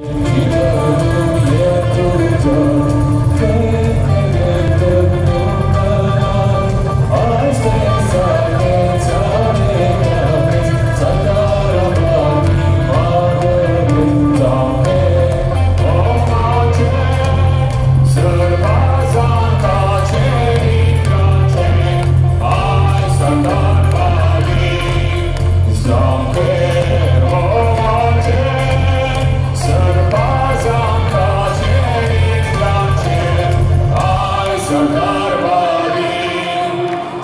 Yeah.